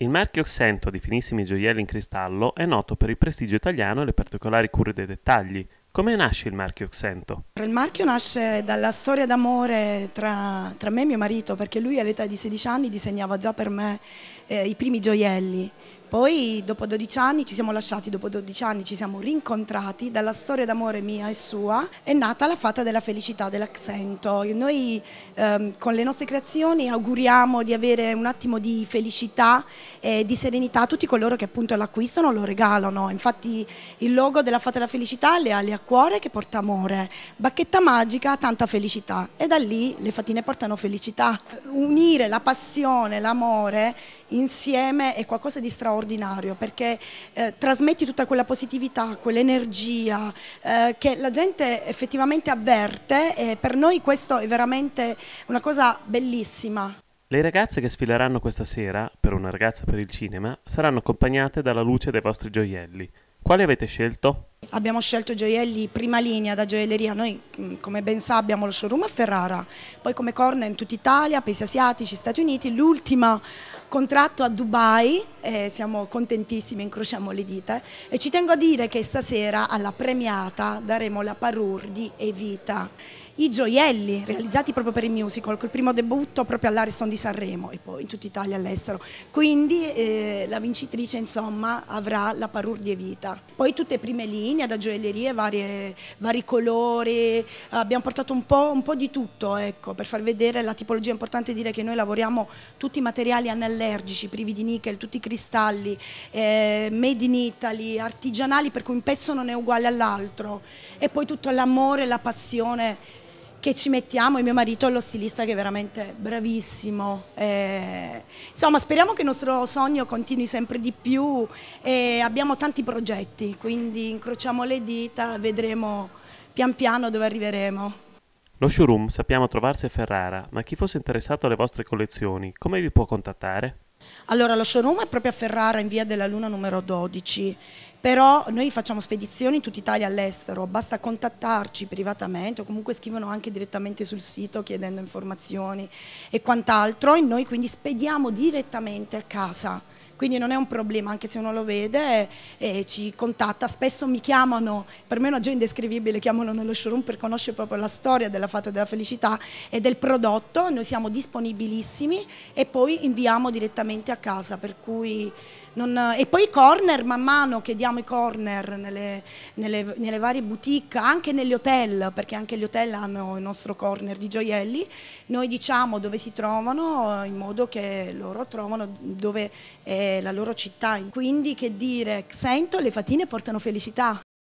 Il marchio Xento di finissimi gioielli in cristallo è noto per il prestigio italiano e le particolari cure dei dettagli. Come nasce il marchio Xento? Il marchio nasce dalla storia d'amore tra, tra, me e mio marito, perché lui all'età di 16 anni disegnava già per me eh, i primi gioielli. Poi dopo 12 anni ci siamo lasciati, dopo 12 anni ci siamo rincontrati, dalla storia d'amore mia e sua è nata la fata della felicità dell'accento. Noi ehm, con le nostre creazioni auguriamo di avere un attimo di felicità e di serenità a tutti coloro che appunto l'acquistano, lo regalano. Infatti il logo della fata della felicità le ali a cuore che porta amore, bacchetta magica, tanta felicità e da lì le fatine portano felicità. Unire la passione, l'amore insieme è qualcosa di straordinario perché eh, trasmetti tutta quella positività, quell'energia eh, che la gente effettivamente avverte e per noi questo è veramente una cosa bellissima. Le ragazze che sfileranno questa sera, per una ragazza per il cinema, saranno accompagnate dalla luce dei vostri gioielli. Quali avete scelto? Abbiamo scelto gioielli prima linea da gioielleria, noi mm, come ben sa abbiamo lo showroom a Ferrara, poi come corner in tutta Italia, paesi asiatici, Stati Uniti, l'ultima contratto a Dubai, eh, siamo contentissimi, incrociamo le dita e ci tengo a dire che stasera alla premiata daremo la parure di Evita i gioielli realizzati proprio per il musical, col primo debutto proprio all'Ariston di Sanremo e poi in tutta Italia all'estero. Quindi eh, la vincitrice insomma avrà la parure di Evita. Poi tutte prime linee da gioiellerie, varie, vari colori, abbiamo portato un po', un po di tutto ecco, per far vedere la tipologia. È importante dire che noi lavoriamo tutti i materiali anallergici, privi di nickel, tutti i cristalli, eh, made in Italy, artigianali per cui un pezzo non è uguale all'altro e poi tutto l'amore e la passione che ci mettiamo, e mio marito è lo stilista che è veramente bravissimo. Eh, insomma, speriamo che il nostro sogno continui sempre di più e abbiamo tanti progetti, quindi incrociamo le dita, vedremo pian piano dove arriveremo. Lo showroom sappiamo trovarsi a Ferrara, ma chi fosse interessato alle vostre collezioni, come vi può contattare? Allora, lo showroom è proprio a Ferrara, in via della Luna numero 12 però noi facciamo spedizioni in tutta Italia all'estero, basta contattarci privatamente o comunque scrivono anche direttamente sul sito chiedendo informazioni e quant'altro e noi quindi spediamo direttamente a casa. Quindi non è un problema anche se uno lo vede e, e ci contatta, spesso mi chiamano, per me è una gioia indescrivibile, chiamano nello showroom per conoscere proprio la storia della Fata della Felicità e del prodotto, noi siamo disponibilissimi e poi inviamo direttamente a casa, per cui non, e poi i corner, man mano che diamo i corner nelle, nelle, nelle, varie boutique, anche negli hotel, perché anche gli hotel hanno il nostro corner di gioielli, noi diciamo dove si trovano in modo che loro trovano dove è la loro città. Quindi che dire, Xento, le fatine portano felicità.